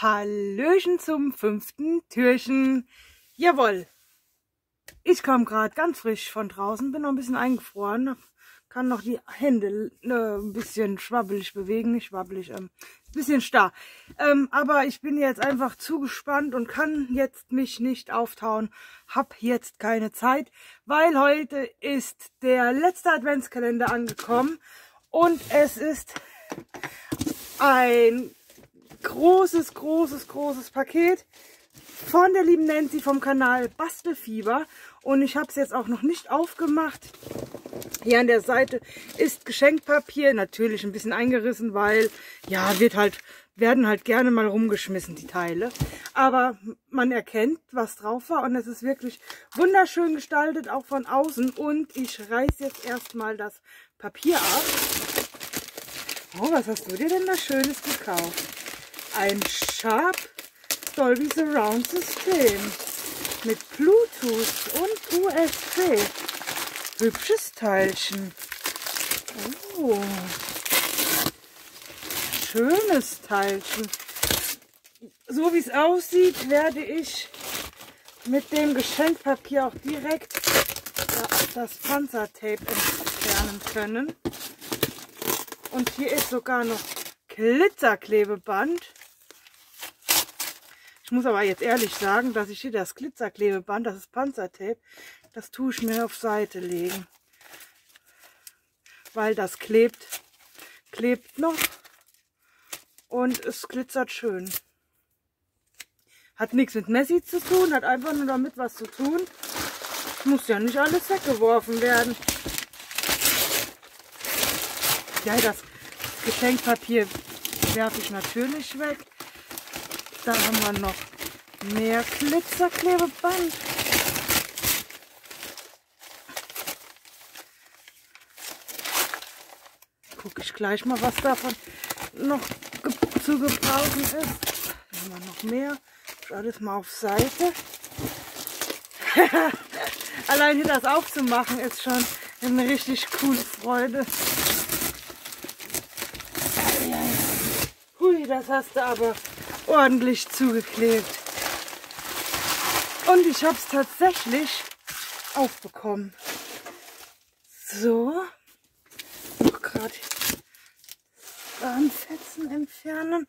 Hallöchen zum fünften Türchen. Jawohl. Ich komme gerade ganz frisch von draußen, bin noch ein bisschen eingefroren, kann noch die Hände äh, ein bisschen schwabbelig bewegen, nicht schwabbelig, ähm, ein bisschen starr. Ähm, aber ich bin jetzt einfach zu gespannt und kann jetzt mich nicht auftauen, hab jetzt keine Zeit, weil heute ist der letzte Adventskalender angekommen und es ist ein großes, großes, großes Paket von der lieben Nancy vom Kanal Bastelfieber. Und ich habe es jetzt auch noch nicht aufgemacht. Hier an der Seite ist Geschenkpapier, natürlich ein bisschen eingerissen, weil ja, wird halt, werden halt gerne mal rumgeschmissen, die Teile. Aber man erkennt, was drauf war und es ist wirklich wunderschön gestaltet, auch von außen. Und ich reiße jetzt erstmal das Papier ab. Oh, was hast du dir denn da Schönes gekauft? Ein Sharp Dolby Surround System mit Bluetooth und USB. Hübsches Teilchen. Oh. Schönes Teilchen. So wie es aussieht, werde ich mit dem Geschenkpapier auch direkt das Panzertape entfernen können. Und hier ist sogar noch Glitzerklebeband. Ich muss aber jetzt ehrlich sagen, dass ich hier das Glitzerklebeband, das ist Panzertape, das tue ich mir auf Seite legen. Weil das klebt, klebt noch und es glitzert schön. Hat nichts mit Messi zu tun, hat einfach nur damit was zu tun. Muss ja nicht alles weggeworfen werden. Ja, das Geschenkpapier werfe ich natürlich weg. Da haben wir noch mehr Glitzerklebeband. Gucke ich gleich mal, was davon noch zu gebrauchen ist. Da haben wir noch mehr. Ich alles mal auf Seite. Allein hier das aufzumachen ist schon eine richtig coole Freude. Hui, das hast du aber ordentlich zugeklebt. Und ich habe es tatsächlich aufbekommen. So. Noch gerade ansetzen, entfernen.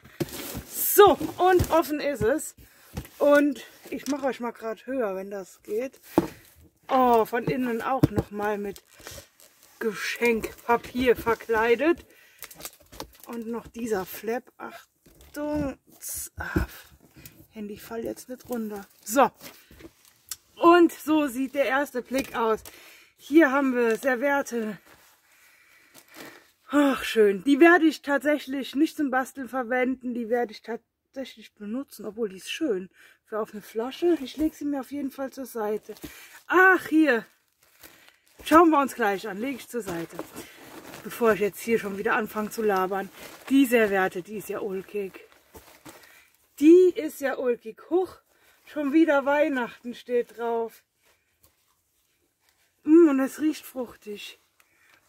So, und offen ist es. Und ich mache euch mal gerade höher, wenn das geht. Oh, von innen auch noch mal mit Geschenkpapier verkleidet. Und noch dieser Flap. Achtung. Ah, Handy fall jetzt nicht runter. So. Und so sieht der erste Blick aus. Hier haben wir Serviette. Ach, schön. Die werde ich tatsächlich nicht zum Basteln verwenden. Die werde ich tatsächlich benutzen, obwohl die ist schön. Für auf eine Flasche. Ich lege sie mir auf jeden Fall zur Seite. Ach, hier. Schauen wir uns gleich an. Lege ich zur Seite. Bevor ich jetzt hier schon wieder anfange zu labern. Die Serviette, die ist ja ulkig. Die ist ja ulkig. Huch, schon wieder Weihnachten steht drauf. Mm, und es riecht fruchtig.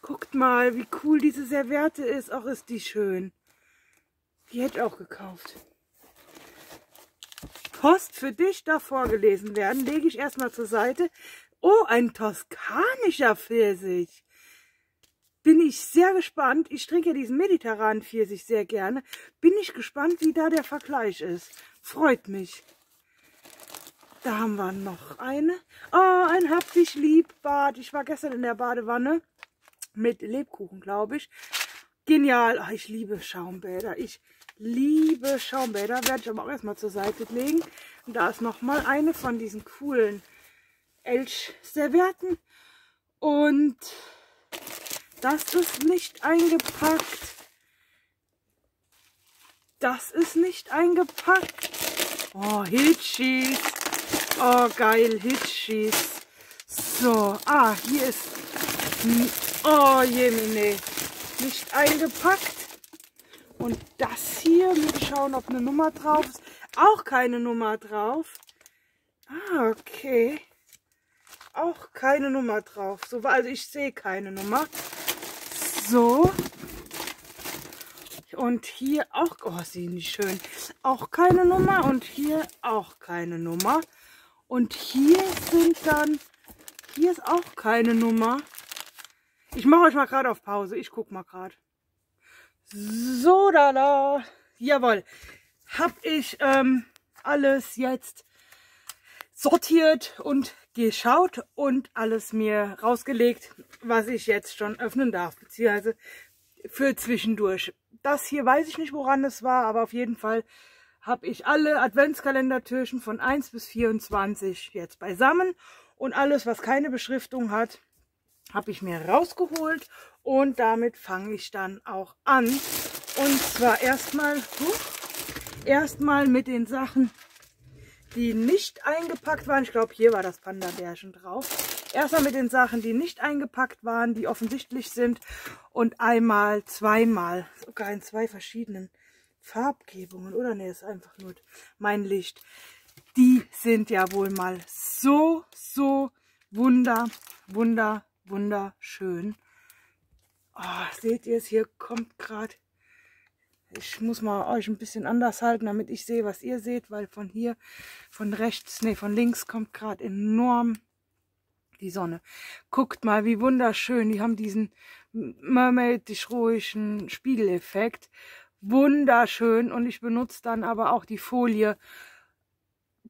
Guckt mal, wie cool diese Serviette ist. Auch ist die schön. Die hätte ich auch gekauft. Post für dich darf vorgelesen werden. Lege ich erstmal zur Seite. Oh, ein toskanischer Pfirsich bin ich sehr gespannt. Ich trinke ja diesen mediterranen Pfirsich sehr gerne. Bin ich gespannt, wie da der Vergleich ist. Freut mich. Da haben wir noch eine. Oh, ein Hab dich lieb Bad. Ich war gestern in der Badewanne mit Lebkuchen, glaube ich. Genial. Ach, ich liebe Schaumbäder. Ich liebe Schaumbäder. Werde ich aber auch erstmal zur Seite legen. Und da ist noch mal eine von diesen coolen Elch-Servietten. Und das ist nicht eingepackt. Das ist nicht eingepackt. Oh, Hitchis. Oh, geil, Hitchis. So, ah, hier ist... Oh, Jemine. Nicht eingepackt. Und das hier, wir schauen, ob eine Nummer drauf ist. Auch keine Nummer drauf. Ah, okay. Auch keine Nummer drauf. So, also ich sehe keine Nummer. So. Und hier auch, oh, sehen die schön. Auch keine Nummer und hier auch keine Nummer. Und hier sind dann, hier ist auch keine Nummer. Ich mache euch mal gerade auf Pause. Ich guck mal gerade. So, da, da. Jawohl. Hab ich ähm, alles jetzt sortiert und geschaut und alles mir rausgelegt, was ich jetzt schon öffnen darf, beziehungsweise für zwischendurch. Das hier weiß ich nicht, woran es war, aber auf jeden Fall habe ich alle Adventskalendertürchen von 1 bis 24 jetzt beisammen und alles, was keine Beschriftung hat, habe ich mir rausgeholt und damit fange ich dann auch an. Und zwar erstmal erstmal mit den Sachen, die nicht eingepackt waren. Ich glaube, hier war das Panda-Bärchen drauf. Erstmal mit den Sachen, die nicht eingepackt waren, die offensichtlich sind. Und einmal, zweimal, sogar in zwei verschiedenen Farbgebungen. Oder nee, ist einfach nur mein Licht. Die sind ja wohl mal so, so wunder, wunder, wunderschön. Oh, seht ihr es? Hier kommt gerade ich muss mal euch ein bisschen anders halten, damit ich sehe, was ihr seht, weil von hier, von rechts, nee, von links kommt gerade enorm die Sonne. Guckt mal, wie wunderschön. Die haben diesen mermaidisch ruhigen Spiegeleffekt. Wunderschön. Und ich benutze dann aber auch die Folie,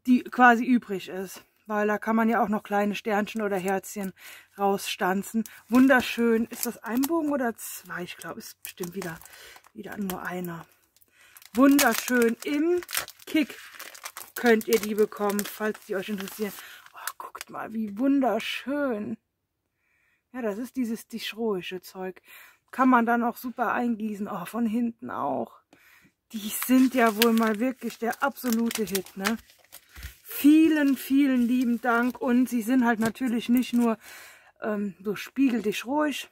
die quasi übrig ist. Weil da kann man ja auch noch kleine Sternchen oder Herzchen rausstanzen. Wunderschön. Ist das ein Bogen oder zwei? Ich glaube, ist bestimmt wieder wieder nur einer. Wunderschön im Kick könnt ihr die bekommen, falls die euch interessieren. Oh, guckt mal, wie wunderschön. Ja, das ist dieses dichroische Zeug. Kann man dann auch super eingießen. Oh, von hinten auch. Die sind ja wohl mal wirklich der absolute Hit, ne? Vielen, vielen lieben Dank. Und sie sind halt natürlich nicht nur ähm, so spiegeldicht ruhig,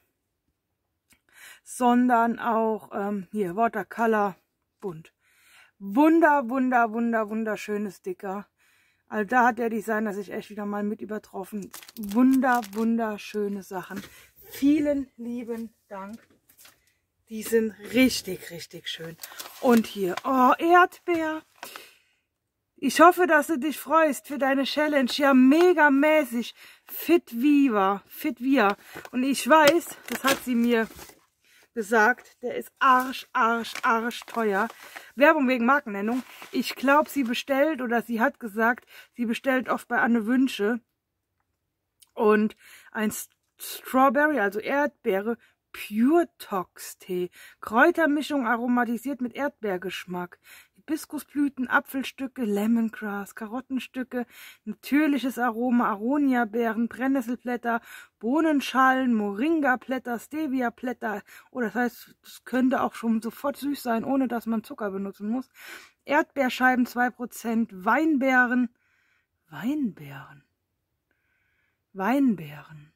sondern auch ähm, hier Watercolor bunt. Wunder, wunder, wunder, wunderschönes Sticker. Also da hat der Designer sich echt wieder mal mit übertroffen. Wunder, wunderschöne Sachen. Vielen lieben Dank. Die sind richtig, richtig schön. Und hier, oh, Erdbeer. Ich hoffe, dass du dich freust für deine Challenge. Ja, mega mäßig. Fit Viva. Fit Via. Und ich weiß, das hat sie mir gesagt, der ist arsch, arsch, arsch teuer. Werbung wegen Markennennung. Ich glaube, sie bestellt oder sie hat gesagt, sie bestellt oft bei Anne Wünsche. Und ein Strawberry, also Erdbeere, Pure Tox Tee. Kräutermischung aromatisiert mit Erdbeergeschmack. Hibiskusblüten, Apfelstücke, Lemongrass, Karottenstücke, natürliches Aroma, Aroniabeeren, Brennnesselblätter, Bohnenschalen, Moringa-Blätter, Stevia-Blätter. Oh, das heißt, das könnte auch schon sofort süß sein, ohne dass man Zucker benutzen muss. Erdbeerscheiben 2%, Weinbeeren. Weinbeeren. Weinbeeren.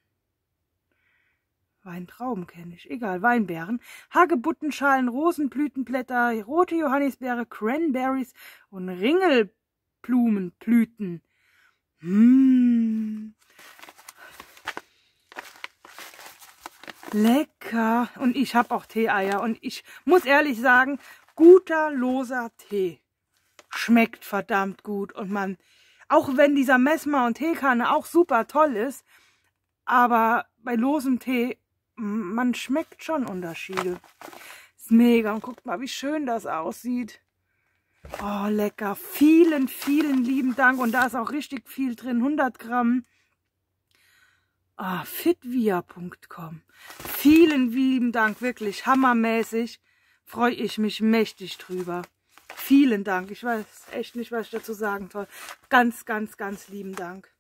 Weintrauben kenne ich. Egal, Weinbeeren. Hagebuttenschalen, Rosenblütenblätter, rote Johannisbeere, Cranberries und Ringelblumenblüten. Mmh. Lecker. Und ich habe auch Teeeier. Und ich muss ehrlich sagen, guter, loser Tee. Schmeckt verdammt gut. Und man, auch wenn dieser Messmer und Teekanne auch super toll ist, aber bei losem Tee man schmeckt schon Unterschiede. Ist mega. Und guckt mal, wie schön das aussieht. Oh, lecker. Vielen, vielen lieben Dank. Und da ist auch richtig viel drin. 100 Gramm. Ah, fitvia.com. Vielen lieben Dank. Wirklich hammermäßig. Freue ich mich mächtig drüber. Vielen Dank. Ich weiß echt nicht, was ich dazu sagen soll. Ganz, ganz, ganz lieben Dank.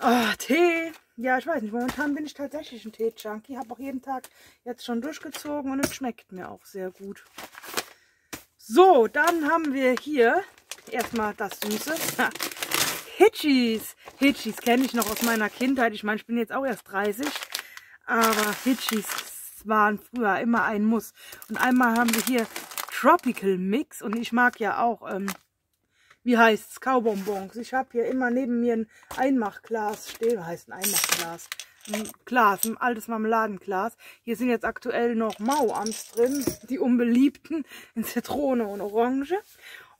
Oh, Tee. Ja, ich weiß nicht. Momentan bin ich tatsächlich ein Tee-Junkie. Habe auch jeden Tag jetzt schon durchgezogen und es schmeckt mir auch sehr gut. So, dann haben wir hier erstmal das Süße. Hitchis. Hitchis kenne ich noch aus meiner Kindheit. Ich meine, ich bin jetzt auch erst 30. Aber Hitchis waren früher immer ein Muss. Und einmal haben wir hier Tropical Mix. Und ich mag ja auch ähm, wie heißt's, Kaubonbons. Ich habe hier immer neben mir ein Einmachglas stehen, heißt ein Einmachglas, ein Glas, ein altes Marmeladenglas. Hier sind jetzt aktuell noch Mauams drin, die unbeliebten in Zitrone und Orange.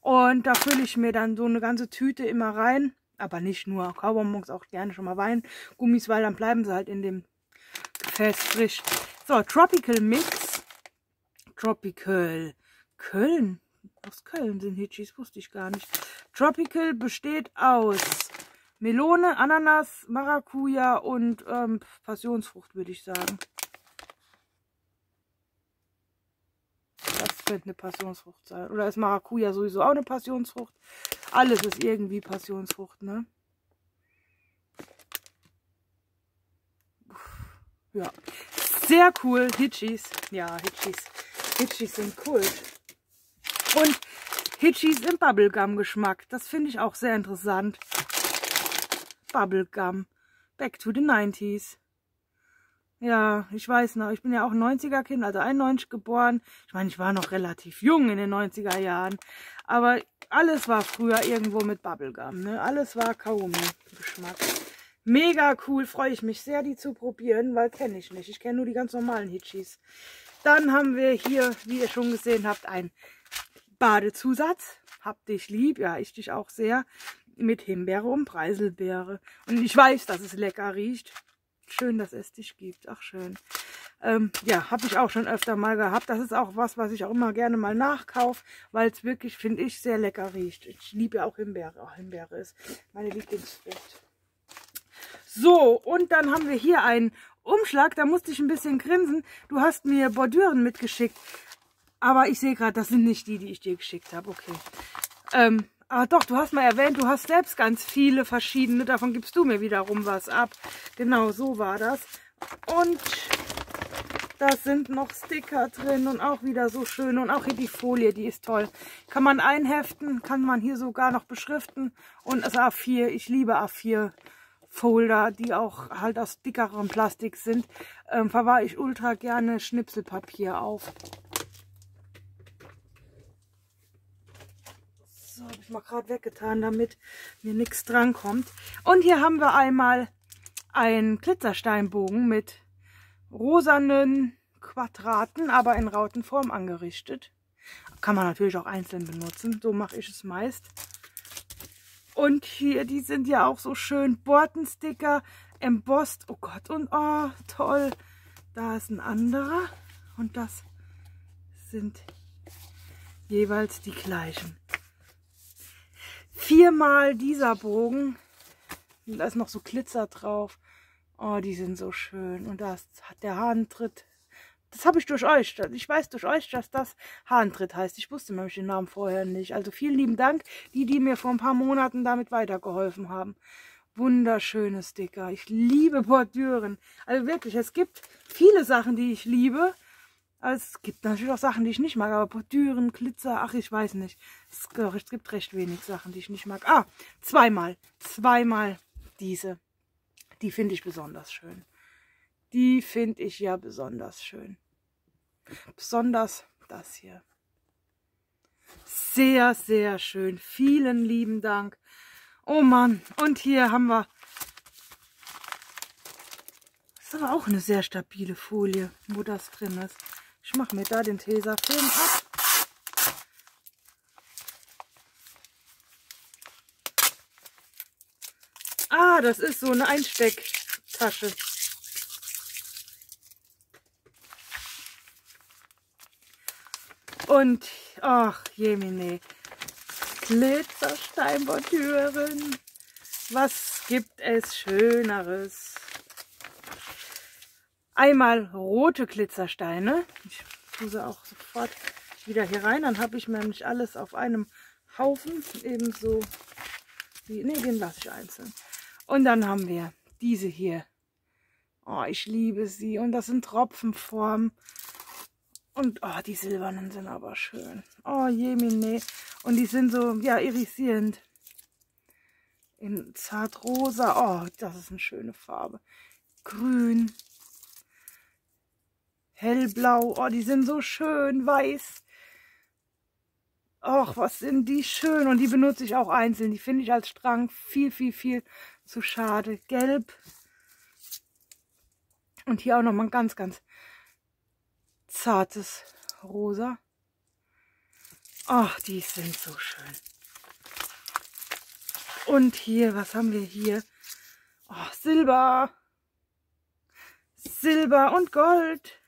Und da fülle ich mir dann so eine ganze Tüte immer rein. Aber nicht nur Kaubonbons, auch gerne schon mal Weingummis, weil dann bleiben sie halt in dem Gefäß frisch. So, Tropical Mix. Tropical Köln. Aus Köln sind Hitchis, wusste ich gar nicht. Tropical besteht aus Melone, Ananas, Maracuja und ähm, Passionsfrucht, würde ich sagen. Das könnte eine Passionsfrucht sein. Oder ist Maracuja sowieso auch eine Passionsfrucht? Alles ist irgendwie Passionsfrucht, ne? Ja. Sehr cool. Hitchis. Ja, Hitchis. Hitchis sind Kult. Und Hitchis im Bubblegum-Geschmack. Das finde ich auch sehr interessant. Bubblegum. Back to the 90s. Ja, ich weiß noch, ich bin ja auch 90er-Kind, also 91 geboren. Ich meine, ich war noch relativ jung in den 90er Jahren. Aber alles war früher irgendwo mit Bubblegum, ne? Alles war Kaugummi-Geschmack. Mega cool, freue ich mich sehr, die zu probieren, weil kenne ich nicht. Ich kenne nur die ganz normalen Hitchis. Dann haben wir hier, wie ihr schon gesehen habt, ein Badezusatz. Hab dich lieb, ja, ich dich auch sehr. Mit Himbeere und Preiselbeere. Und ich weiß, dass es lecker riecht. Schön, dass es dich gibt. Ach, schön. Ähm, ja, habe ich auch schon öfter mal gehabt. Das ist auch was, was ich auch immer gerne mal nachkaufe, weil es wirklich, finde ich, sehr lecker riecht. Ich liebe ja auch Himbeere. Oh, Himbeere ist meine Lieblingsfrucht. So, und dann haben wir hier einen Umschlag. Da musste ich ein bisschen grinsen. Du hast mir Bordüren mitgeschickt. Aber ich sehe gerade, das sind nicht die, die ich dir geschickt habe. Okay. Ähm, Ah, doch, du hast mal erwähnt, du hast selbst ganz viele verschiedene. Davon gibst du mir wiederum was ab. Genau, so war das. Und da sind noch Sticker drin und auch wieder so schön. Und auch hier die Folie, die ist toll. Kann man einheften, kann man hier sogar noch beschriften. Und das A4, ich liebe A4 Folder, die auch halt aus dickerem Plastik sind, ähm, verwahre ich ultra gerne Schnipselpapier auf. Habe ich mal gerade weggetan, damit mir nichts drankommt. Und hier haben wir einmal einen Glitzersteinbogen mit rosanen Quadraten, aber in Rautenform angerichtet. Kann man natürlich auch einzeln benutzen. So mache ich es meist. Und hier, die sind ja auch so schön. Bortensticker, embossed. Oh Gott, und oh, toll. Da ist ein anderer. Und das sind jeweils die gleichen. Viermal dieser Bogen. Und da ist noch so Glitzer drauf. Oh, die sind so schön. Und das hat der Hahntritt das habe ich durch euch. Ich weiß durch euch, dass das Hahntritt heißt. Ich wusste nämlich den Namen vorher nicht. Also vielen lieben Dank, die, die mir vor ein paar Monaten damit weitergeholfen haben. Wunderschöne Sticker. Ich liebe Bordüren. Also wirklich, es gibt viele Sachen, die ich liebe. Es gibt natürlich auch Sachen, die ich nicht mag, aber Bordüren, Glitzer, ach, ich weiß nicht. Es gibt recht wenig Sachen, die ich nicht mag. Ah, zweimal. Zweimal diese. Die finde ich besonders schön. Die finde ich ja besonders schön. Besonders das hier. Sehr, sehr schön. Vielen lieben Dank. Oh Mann. Und hier haben wir... Das ist aber auch eine sehr stabile Folie, wo das drin ist. Ich mache mir da den Tesafilm ab. Ah, das ist so eine Einstecktasche. Und, ach, Jemine, Glitzersteinbordüren. Was gibt es Schöneres? Einmal rote Glitzersteine. Ich tue sie auch sofort wieder hier rein. Dann habe ich nämlich alles auf einem Haufen. Ebenso wie, nee, den lasse ich einzeln. Und dann haben wir diese hier. Oh, ich liebe sie. Und das sind Tropfenformen. Und oh, die silbernen sind aber schön. Oh, Jemine. Und die sind so, ja, irisierend. In zartrosa. Oh, das ist eine schöne Farbe. Grün. Hellblau. Oh, die sind so schön. Weiß. Och, was sind die schön. Und die benutze ich auch einzeln. Die finde ich als Strang viel, viel, viel zu schade. Gelb. Und hier auch nochmal ein ganz, ganz zartes Rosa. Ach, die sind so schön. Und hier, was haben wir hier? Oh, Silber. Silber und Gold.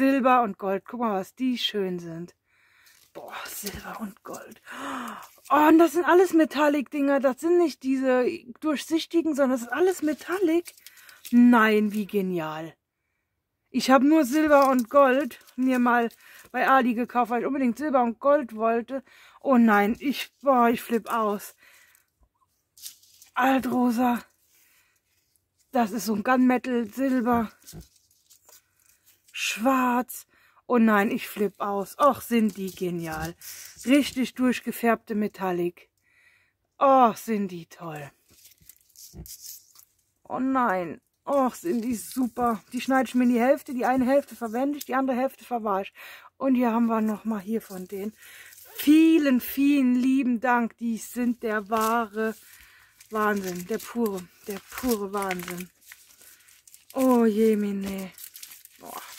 Silber und Gold. Guck mal, was die schön sind. Boah, Silber und Gold. Oh, und das sind alles Metallic-Dinger. Das sind nicht diese durchsichtigen, sondern das ist alles Metallic. Nein, wie genial. Ich habe nur Silber und Gold mir mal bei Ali gekauft, weil ich unbedingt Silber und Gold wollte. Oh nein, ich, boah, ich flipp aus. Altrosa. Das ist so ein Gunmetal Silber. Schwarz. Oh nein, ich flipp aus. Och, sind die genial. Richtig durchgefärbte Metallic. Och, sind die toll. Oh nein. Och, sind die super. Die schneide ich mir in die Hälfte. Die eine Hälfte verwende ich, die andere Hälfte verwahre ich. Und hier haben wir nochmal hier von denen. Vielen, vielen lieben Dank. Die sind der wahre Wahnsinn. Der pure, der pure Wahnsinn. Oh je, Mine. Boah.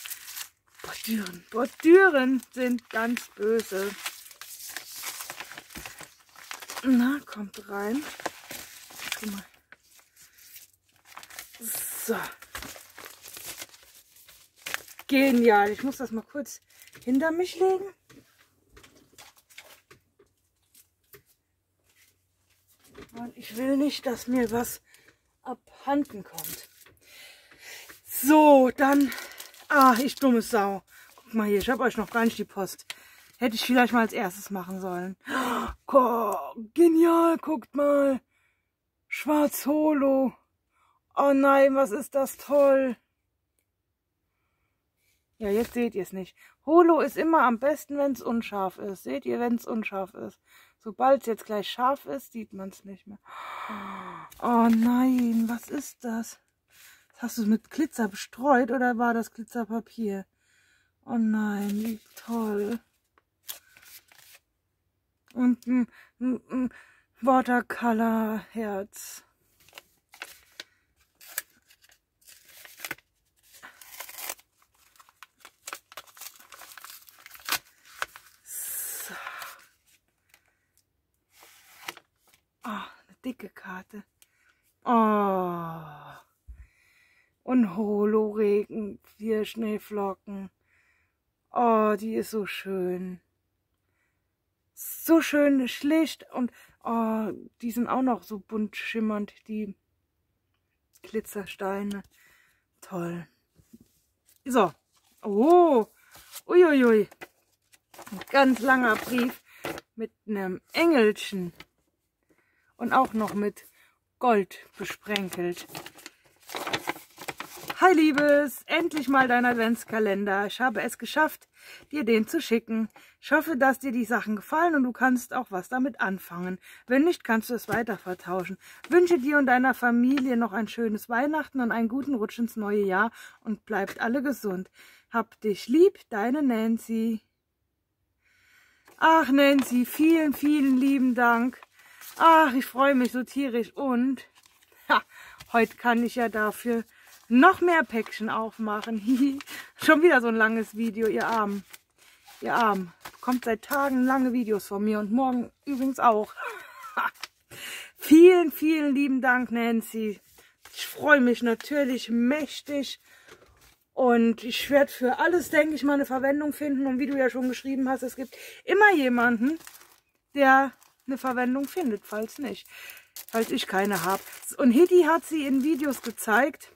Bordüren. Bordüren sind ganz böse. Na, kommt rein. Guck mal. So. Genial. Ich muss das mal kurz hinter mich legen. Und ich will nicht, dass mir was abhanden kommt. So, dann... Ah, ich dumme Sau. Guck mal hier, ich habe euch noch gar nicht die Post. Hätte ich vielleicht mal als erstes machen sollen. Oh, genial, guckt mal. Schwarz Holo. Oh nein, was ist das toll. Ja, jetzt seht ihr es nicht. Holo ist immer am besten, wenn es unscharf ist. Seht ihr, wenn es unscharf ist. Sobald es jetzt gleich scharf ist, sieht man es nicht mehr. Oh nein, was ist das? Hast du es mit Glitzer bestreut oder war das Glitzerpapier? Oh nein, wie toll. Und ein, ein, ein Watercolor-Herz. dicke Karte. Oh. Und Holoregen, vier Schneeflocken. Oh, die ist so schön. So schön schlicht und oh, die sind auch noch so bunt schimmernd, die Glitzersteine. Toll. So. Oh. Uiuiui. Ein ganz langer Brief mit einem Engelchen und auch noch mit Gold besprenkelt. Hi Liebes, endlich mal dein Adventskalender. Ich habe es geschafft, dir den zu schicken. Ich hoffe, dass dir die Sachen gefallen und du kannst auch was damit anfangen. Wenn nicht, kannst du es weiter vertauschen. Wünsche dir und deiner Familie noch ein schönes Weihnachten und einen guten Rutsch ins neue Jahr und bleibt alle gesund. Hab dich lieb, deine Nancy. Ach Nancy, vielen, vielen lieben Dank. Ach, ich freue mich so tierisch. Und ha, heute kann ich ja dafür noch mehr Päckchen aufmachen. Schon wieder so ein langes Video, ihr Arm. Ihr Arm. Kommt seit Tagen lange Videos von mir und morgen übrigens auch. vielen, vielen lieben Dank, Nancy. Ich freue mich natürlich mächtig. Und ich werde für alles, denke ich mal, eine Verwendung finden. Und wie du ja schon geschrieben hast, es gibt immer jemanden, der eine Verwendung findet, falls nicht. Falls ich keine habe. Und Hitty hat sie in Videos gezeigt.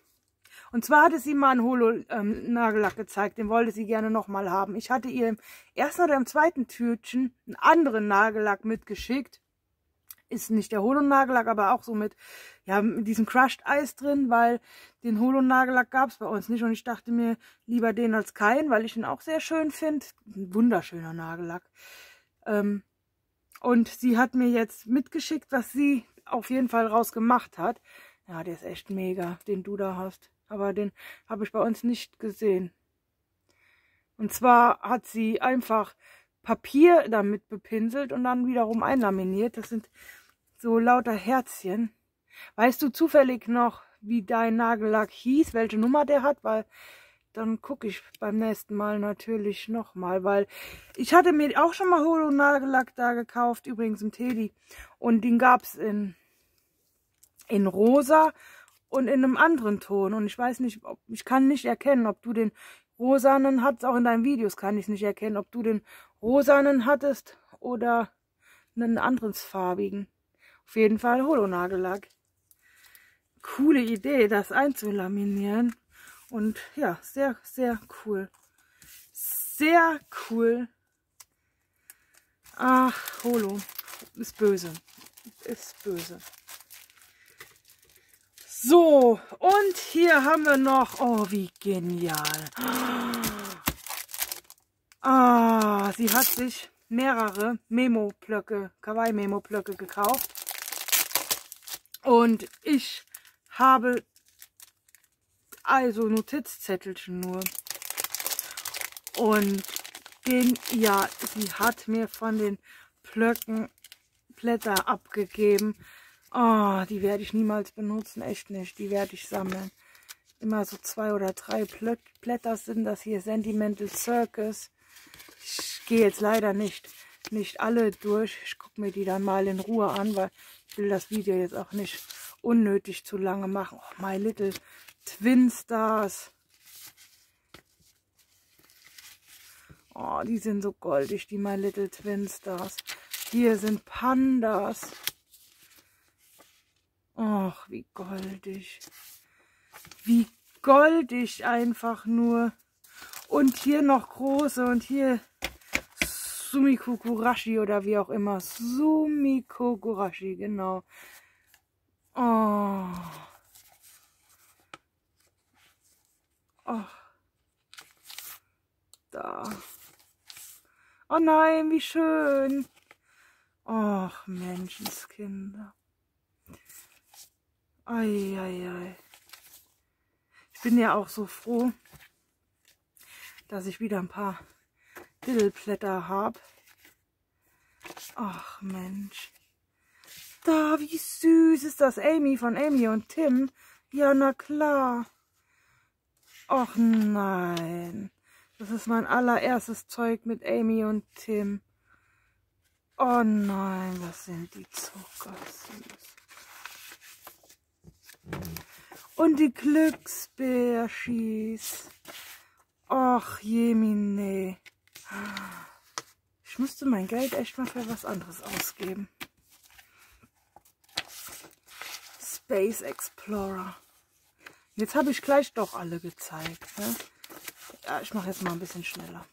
Und zwar hatte sie mal einen Holo-Nagellack ähm, gezeigt, den wollte sie gerne nochmal haben. Ich hatte ihr im ersten oder im zweiten Türchen einen anderen Nagellack mitgeschickt. Ist nicht der Holo-Nagellack, aber auch so mit, ja, mit diesem Crushed Eis drin, weil den Holo-Nagellack gab es bei uns nicht. Und ich dachte mir, lieber den als keinen, weil ich ihn auch sehr schön finde. Ein wunderschöner Nagellack. Ähm, und sie hat mir jetzt mitgeschickt, was sie auf jeden Fall rausgemacht hat. Ja, der ist echt mega, den du da hast. Aber den habe ich bei uns nicht gesehen. Und zwar hat sie einfach Papier damit bepinselt und dann wiederum einlaminiert. Das sind so lauter Herzchen. Weißt du zufällig noch, wie dein Nagellack hieß, welche Nummer der hat, weil dann gucke ich beim nächsten Mal natürlich nochmal, weil ich hatte mir auch schon mal Holo-Nagellack da gekauft, übrigens im Teddy. Und den gab es in, in rosa und in einem anderen Ton. Und ich weiß nicht, ob, ich kann nicht erkennen, ob du den rosanen hattest, auch in deinen Videos kann ich nicht erkennen, ob du den rosanen hattest oder einen anderen farbigen. Auf jeden Fall Holo-Nagellack. Coole Idee, das einzulaminieren. Und ja, sehr, sehr cool. Sehr cool. Ach, Holo. Ist böse. Ist böse. So, und hier haben wir noch, oh, wie genial. Ah, sie hat sich mehrere Memo-Blöcke, Kawaii-Memo-Blöcke gekauft. Und ich habe also Notizzettelchen nur. Und ja, sie hat mir von den Blöcken Blätter abgegeben. Oh, die werde ich niemals benutzen, echt nicht. Die werde ich sammeln. Immer so zwei oder drei Blätter sind das hier. Sentimental Circus. Ich gehe jetzt leider nicht, nicht alle durch. Ich gucke mir die dann mal in Ruhe an, weil ich will das Video jetzt auch nicht unnötig zu lange machen. Oh, My Little Twin Stars. Oh, die sind so goldig, die My Little Twin Stars. Hier sind Pandas. Ach, wie goldig. Wie goldig einfach nur. Und hier noch große und hier Sumiko Kurashi oder wie auch immer. Sumiko Kurashi, genau. Oh. Oh. Da. Oh nein, wie schön. Ach, Menschenskinder. Ei, ei, ei. Ich bin ja auch so froh, dass ich wieder ein paar Dillblätter habe. Ach Mensch. Da, wie süß ist das Amy von Amy und Tim. Ja, na klar. Ach nein. Das ist mein allererstes Zeug mit Amy und Tim. Oh nein, was sind die zuckersüß. Und die Glücksbärschis. Ach, Jemine. Ich müsste mein Geld echt mal für was anderes ausgeben. Space Explorer. Jetzt habe ich gleich doch alle gezeigt. Ne? Ja, ich mache jetzt mal ein bisschen schneller.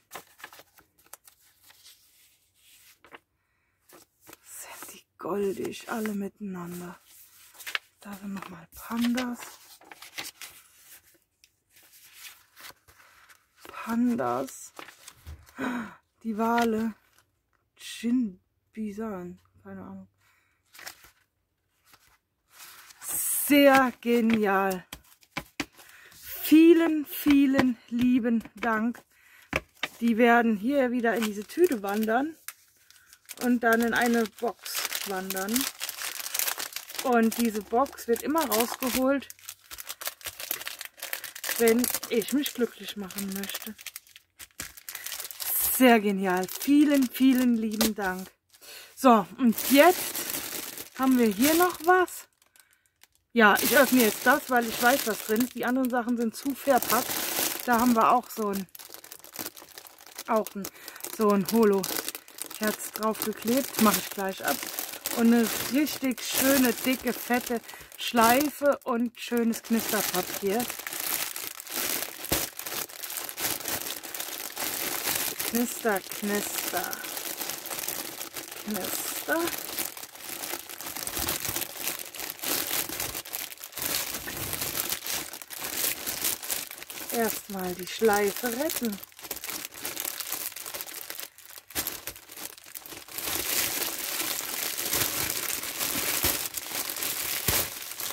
Sind die goldig, alle miteinander. Da sind nochmal Pandas. Pandas. Die Wale. Chinbisan. Keine Ahnung. Sehr genial. Vielen, vielen lieben Dank. Die werden hier wieder in diese Tüte wandern und dann in eine Box wandern. Und diese Box wird immer rausgeholt, wenn ich mich glücklich machen möchte. Sehr genial. Vielen, vielen lieben Dank. So, und jetzt haben wir hier noch was. Ja, ich öffne jetzt das, weil ich weiß, was drin ist. Die anderen Sachen sind zu verpackt. Da haben wir auch so ein, auch ein, so ein Holo-Herz drauf geklebt. Mache ich gleich ab. Und eine richtig schöne, dicke, fette Schleife und schönes Knisterpapier. Knister, Knister, Knister. erstmal die Schleife retten.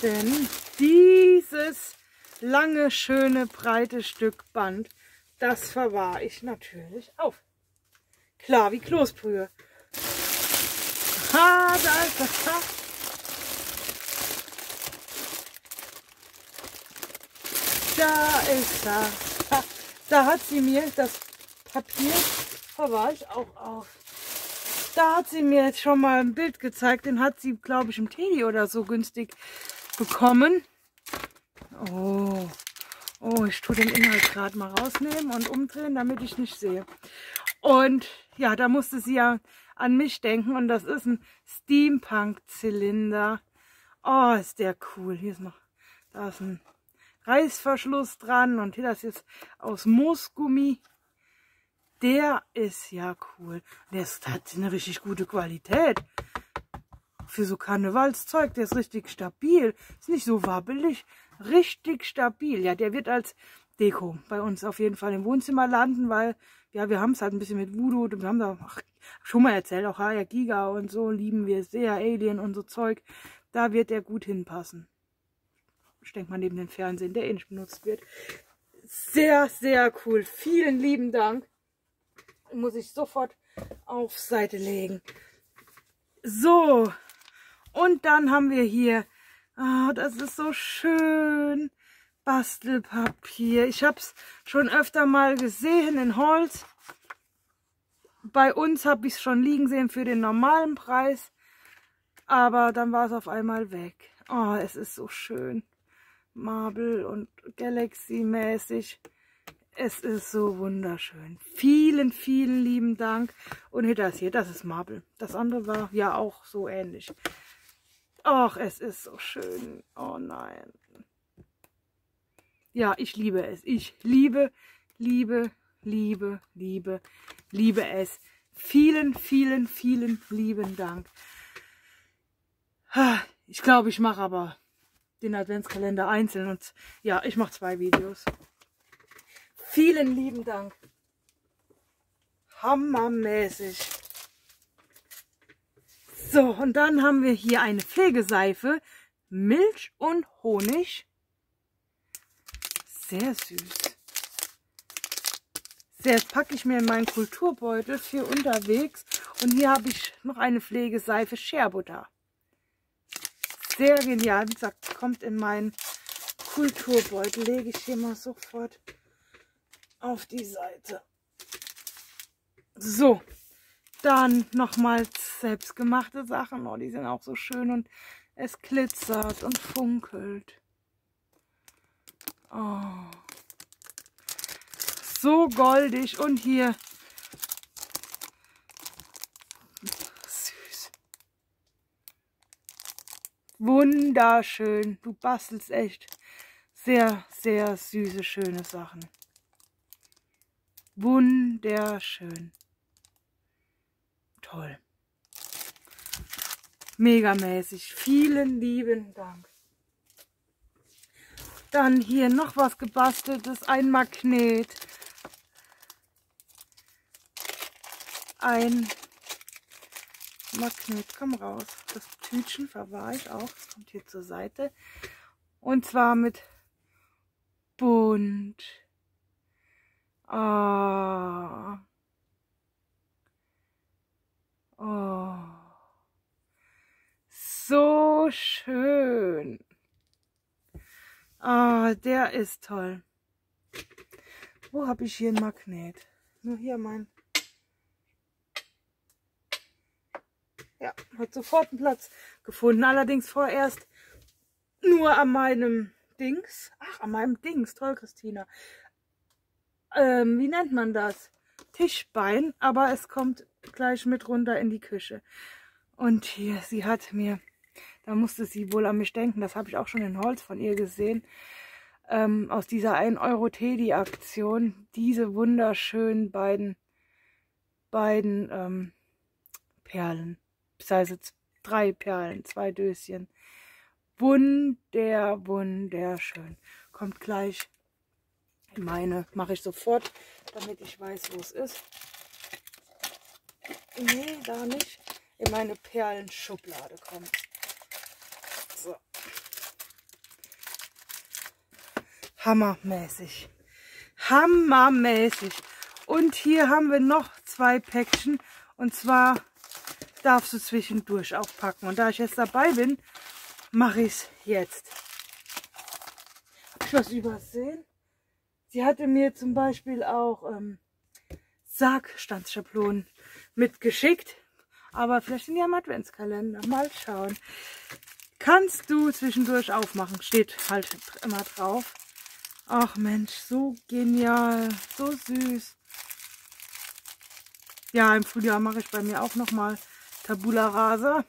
Denn dieses lange, schöne, breite Stück Band, das verwahre ich natürlich auf. Klar wie Kloßbrühe. Ha, da ist das. Da ist er. Da hat sie mir das Papier, verwahr ich auch auf. Da hat sie mir jetzt schon mal ein Bild gezeigt. Den hat sie, glaube ich, im Teddy oder so günstig bekommen. Oh, oh ich tue den Inhalt gerade mal rausnehmen und umdrehen, damit ich nicht sehe. Und ja, da musste sie ja an mich denken und das ist ein Steampunk-Zylinder. Oh, ist der cool. Hier ist noch, da ist ein Reißverschluss dran und hier das ist aus Moosgummi. Der ist ja cool. Der ist, hat eine richtig gute Qualität. Für so Karnevalszeug, der ist richtig stabil. Ist nicht so wabbelig. Richtig stabil. Ja, der wird als Deko bei uns auf jeden Fall im Wohnzimmer landen, weil ja, wir haben es halt ein bisschen mit Voodoo. Wir haben da ach, schon mal erzählt, auch Haya Giga und so lieben wir sehr, Alien und so Zeug. Da wird der gut hinpassen. Ich denke mal neben dem Fernsehen, der eh nicht benutzt wird. Sehr, sehr cool. Vielen lieben Dank. Muss ich sofort auf Seite legen. So. Und dann haben wir hier, oh, das ist so schön, Bastelpapier. Ich habe es schon öfter mal gesehen in Holz. Bei uns habe ich es schon liegen sehen für den normalen Preis. Aber dann war es auf einmal weg. Oh, es ist so schön. Marble und Galaxy mäßig. Es ist so wunderschön. Vielen, vielen lieben Dank. Und hier das hier, das ist Marble. Das andere war ja auch so ähnlich. Ach, es ist so schön. Oh nein. Ja, ich liebe es. Ich liebe, liebe, liebe, liebe, liebe es. Vielen, vielen, vielen lieben Dank. Ich glaube, ich mache aber den Adventskalender einzeln und ja, ich mache zwei Videos. Vielen lieben Dank. Hammermäßig. So, und dann haben wir hier eine Pflegeseife. Milch und Honig. Sehr süß. So, jetzt packe ich mir in meinen Kulturbeutel für unterwegs. Und hier habe ich noch eine Pflegeseife Scherbutter. Sehr genial. Wie gesagt, kommt in meinen Kulturbeutel. Lege ich hier mal sofort auf die Seite. So, dann nochmal selbstgemachte Sachen. Oh, die sind auch so schön und es glitzert und funkelt. Oh. So goldig und hier süß. Wunderschön. Du bastelst echt sehr, sehr süße, schöne Sachen. Wunderschön. Toll. Megamäßig. Vielen lieben Dank. Dann hier noch was gebasteltes, ein Magnet. Ein Magnet, komm raus. Das Tütchen verwahre ich auch, das kommt hier zur Seite. Und zwar mit bunt. Oh. Oh. So schön. Ah, der ist toll. Wo habe ich hier ein Magnet? Nur hier mein. Ja, hat sofort einen Platz gefunden. Allerdings vorerst nur an meinem Dings. Ach, an meinem Dings. Toll, Christina. Ähm, wie nennt man das? Tischbein, aber es kommt gleich mit runter in die Küche. Und hier, sie hat mir da musste sie wohl an mich denken. Das habe ich auch schon in Holz von ihr gesehen. Ähm, aus dieser 1 Euro Teddy Aktion. Diese wunderschönen beiden, beiden ähm, Perlen. Heißt drei Perlen, zwei Döschen. Wunder, wunderschön. Kommt gleich meine, mache ich sofort, damit ich weiß, wo es ist. Nee, da nicht. In meine Perlenschublade kommt. So. Hammermäßig. Hammermäßig. Und hier haben wir noch zwei Päckchen. Und zwar darfst du zwischendurch auch packen. Und da ich jetzt dabei bin, mache ich es jetzt. Habe ich was übersehen? Sie hatte mir zum Beispiel auch ähm, Sargstandsschablonen mitgeschickt. Aber vielleicht in ihrem Adventskalender. Mal schauen. Kannst du zwischendurch aufmachen. Steht halt immer drauf. Ach Mensch, so genial. So süß. Ja, im Frühjahr mache ich bei mir auch nochmal Tabula Rasa.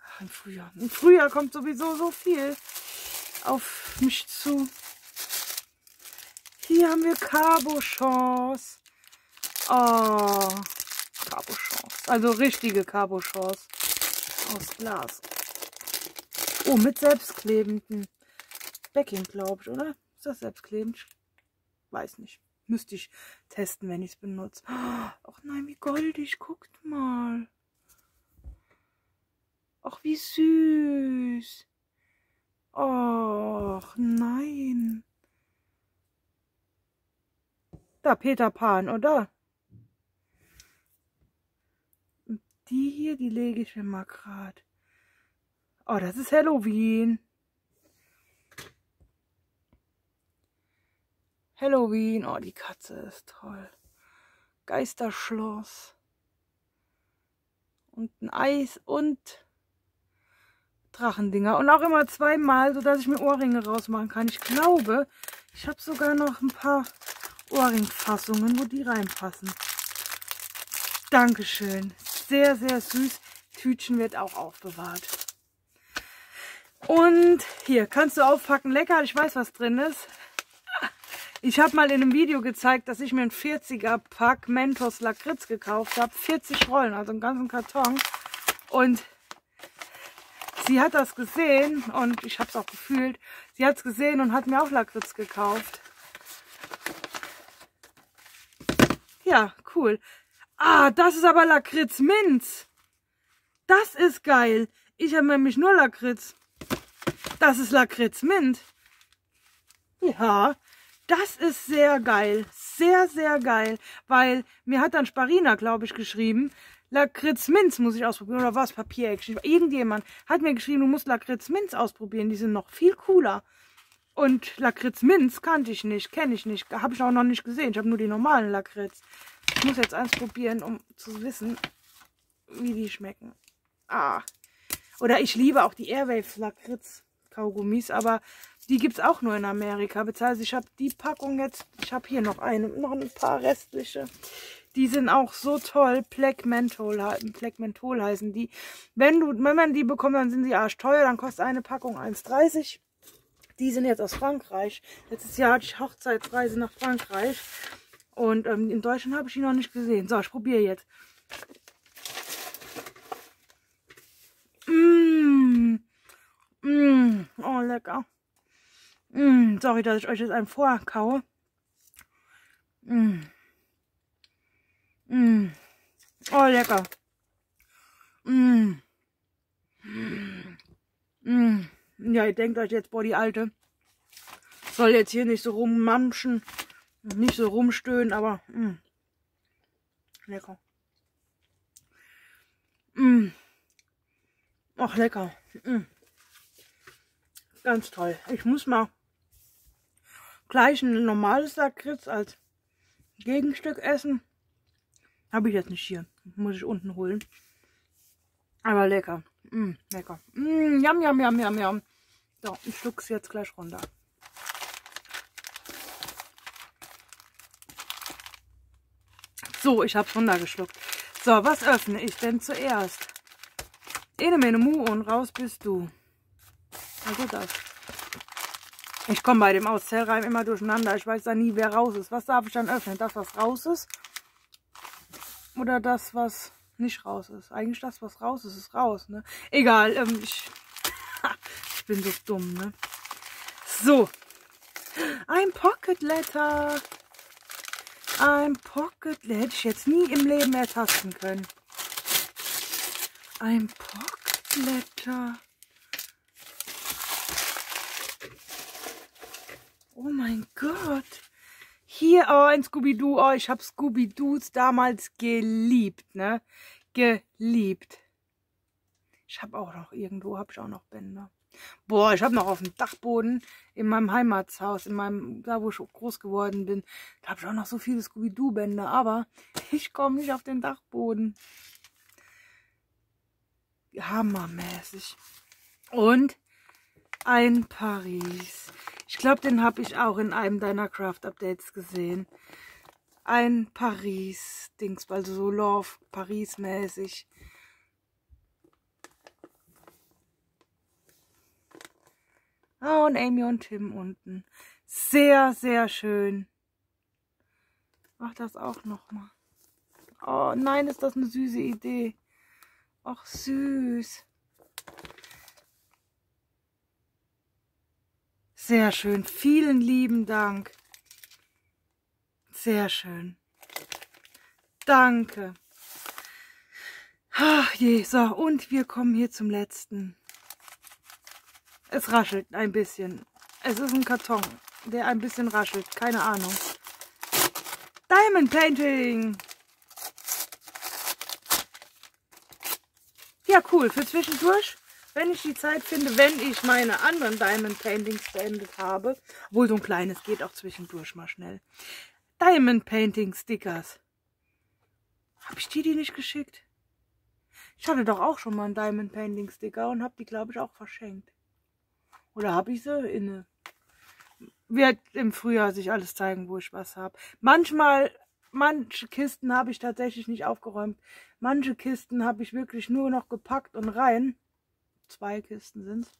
Ach, im Frühjahr. Im Frühjahr kommt sowieso so viel auf mich zu. Hier haben wir Cabochons. Oh, Cabochons. Also richtige Cabochons. Aus Glas. Oh, mit selbstklebenden Backing, glaube ich, oder? Ist das selbstklebend? Weiß nicht. Müsste ich testen, wenn ich es benutze. Ach nein, wie goldig. Guckt mal. Ach, wie süß. Ach nein. Da, Peter Pan, oder? Die hier, die lege ich mir mal gerade. Oh, das ist Halloween. Halloween. Oh, die Katze ist toll. Geisterschloss. Und ein Eis und Drachendinger. Und auch immer zweimal, sodass ich mir Ohrringe rausmachen kann. Ich glaube, ich habe sogar noch ein paar Ohrringfassungen, wo die reinpassen. Dankeschön. Sehr, sehr süß. Tütchen wird auch aufbewahrt. Und hier, kannst du aufpacken. Lecker, ich weiß, was drin ist. Ich habe mal in einem Video gezeigt, dass ich mir ein 40er Pack Mentos Lakritz gekauft habe. 40 Rollen, also einen ganzen Karton. Und sie hat das gesehen und ich habe es auch gefühlt. Sie hat es gesehen und hat mir auch Lakritz gekauft. Ja, cool. Ah, das ist aber Lakritz Minz. Das ist geil. Ich habe nämlich nur Lakritz. Das ist Lakritz Mint. Ja, das ist sehr geil. Sehr, sehr geil. Weil mir hat dann Sparina, glaube ich, geschrieben, Lakritz Minz muss ich ausprobieren. Oder was? Papier-Action. Irgendjemand hat mir geschrieben, du musst Lakritz Minz ausprobieren. Die sind noch viel cooler. Und Lakritz Minz kannte ich nicht, kenne ich nicht. Habe ich auch noch nicht gesehen. Ich habe nur die normalen Lakritz. Ich muss jetzt eins probieren, um zu wissen, wie die schmecken. Ah. Oder ich liebe auch die Airwave Lakritz Kaugummis, aber die gibt es auch nur in Amerika. Beziehungsweise ich habe die Packung jetzt, ich habe hier noch eine, noch ein paar restliche. Die sind auch so toll. Black Menthol, Black Menthol heißen die. Wenn du, wenn man die bekommt, dann sind sie arschteuer. Dann kostet eine Packung 1,30. Die sind jetzt aus Frankreich. Letztes Jahr hatte ich Hochzeitsreise nach Frankreich. Und ähm, in Deutschland habe ich die noch nicht gesehen. So, ich probiere jetzt. Mmh. Mmh. Oh, lecker. Mm, sorry, dass ich euch jetzt einen vorkaue. Mm. Mm. Oh, lecker. Mm. Mm. Ja, ihr denkt euch jetzt, boah, die Alte soll jetzt hier nicht so rummamschen, nicht so rumstöhnen, aber mm. lecker. Mm. Ach, lecker. Mm. Ganz toll. Ich muss mal gleich ein normales Lakritz als Gegenstück essen. Habe ich jetzt nicht hier. Muss ich unten holen. Aber lecker. Mm, lecker. Mm, yum, yum, yum, yum, yum. So, ich schluck's jetzt gleich runter. So, ich hab's runtergeschluckt. So, was öffne ich denn zuerst? Ene, mene, mu und raus bist du. Also das. Ich komme bei dem Auszählreim immer durcheinander. Ich weiß da nie, wer raus ist. Was darf ich dann öffnen? Das, was raus ist? Oder das, was nicht raus ist? Eigentlich das, was raus ist, ist raus, ne? Egal, ähm, ich, ich bin so dumm, ne? So. Ein Pocket Letter. Ein Pocket Letter. Hätte ich jetzt nie im Leben ertasten können. Ein Pocket Letter. Oh mein Gott. Hier, oh, ein Scooby-Doo. Oh, ich habe Scooby-Doos damals geliebt, ne? Geliebt. Ich habe auch noch irgendwo, habe ich auch noch Bänder. Boah, ich habe noch auf dem Dachboden in meinem Heimatshaus, in meinem, da wo ich groß geworden bin, da habe ich auch noch so viele Scooby-Doo-Bände, aber ich komme nicht auf den Dachboden. Hammermäßig. Und ein Paris. Ich glaube, den habe ich auch in einem deiner Craft-Updates gesehen. Ein Paris-Dings, also so Love, Ah, und Amy und Tim unten. Sehr, sehr schön. Mach das auch nochmal. Oh nein, ist das eine süße Idee. Ach, süß. Sehr schön. Vielen lieben Dank. Sehr schön. Danke. Ach je, so, und wir kommen hier zum letzten. Es raschelt ein bisschen. Es ist ein Karton, der ein bisschen raschelt. Keine Ahnung. Diamond Painting. Ja, cool. Für zwischendurch, wenn ich die Zeit finde, wenn ich meine anderen Diamond Paintings beendet habe. Obwohl so ein kleines geht auch zwischendurch mal schnell. Diamond Painting Stickers. Habe ich dir die nicht geschickt? Ich hatte doch auch schon mal einen Diamond Painting Sticker und habe die, glaube ich, auch verschenkt. Oder habe ich sie inne? Wird im Frühjahr sich alles zeigen, wo ich was habe. Manchmal, manche Kisten habe ich tatsächlich nicht aufgeräumt. Manche Kisten habe ich wirklich nur noch gepackt und rein. Zwei Kisten sind es.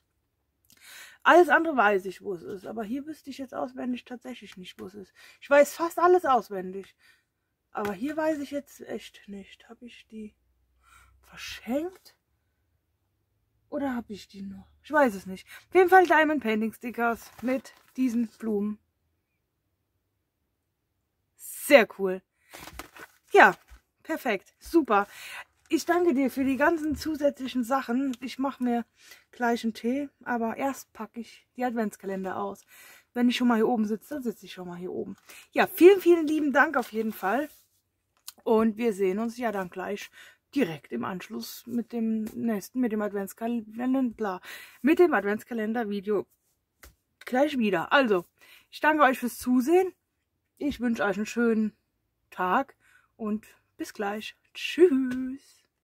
Alles andere weiß ich, wo es ist. Aber hier wüsste ich jetzt auswendig tatsächlich nicht, wo es ist. Ich weiß fast alles auswendig. Aber hier weiß ich jetzt echt nicht. Habe ich die verschenkt? Oder habe ich die noch? Ich weiß es nicht. Auf jeden Fall Diamond Painting Stickers mit diesen Blumen. Sehr cool. Ja, perfekt. Super. Ich danke dir für die ganzen zusätzlichen Sachen. Ich mache mir gleich einen Tee, aber erst packe ich die Adventskalender aus. Wenn ich schon mal hier oben sitze, dann sitze ich schon mal hier oben. Ja, vielen, vielen lieben Dank auf jeden Fall. Und wir sehen uns ja dann gleich direkt im Anschluss mit dem nächsten, mit dem Adventskalender, mit dem Adventskalender-Video gleich wieder. Also, ich danke euch fürs Zusehen. Ich wünsche euch einen schönen Tag und bis gleich. Tschüss.